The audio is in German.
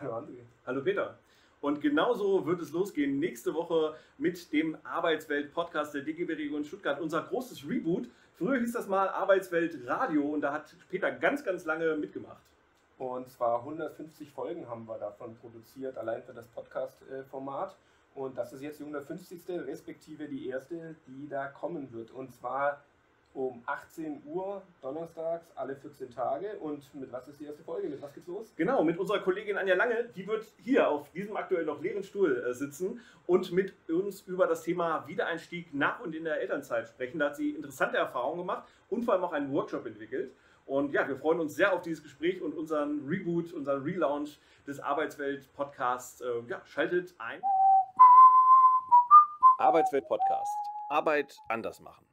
Hallo. Hallo Peter. Und genauso wird es losgehen nächste Woche mit dem Arbeitswelt-Podcast der DGB Region Stuttgart. Unser großes Reboot. Früher hieß das mal Arbeitswelt Radio und da hat Peter ganz, ganz lange mitgemacht. Und zwar 150 Folgen haben wir davon produziert, allein für das Podcast-Format. Und das ist jetzt die 150. respektive die erste, die da kommen wird. Und zwar um 18 Uhr donnerstags alle 14 Tage. Und mit was ist die erste Folge? Mit was geht's los? Genau, mit unserer Kollegin Anja Lange. Die wird hier auf diesem aktuell noch leeren Stuhl äh, sitzen und mit uns über das Thema Wiedereinstieg nach und in der Elternzeit sprechen. Da hat sie interessante Erfahrungen gemacht und vor allem auch einen Workshop entwickelt. Und ja, wir freuen uns sehr auf dieses Gespräch und unseren Reboot, unseren Relaunch des Arbeitswelt-Podcasts. Äh, ja, schaltet ein. Arbeitswelt-Podcast. Arbeit anders machen.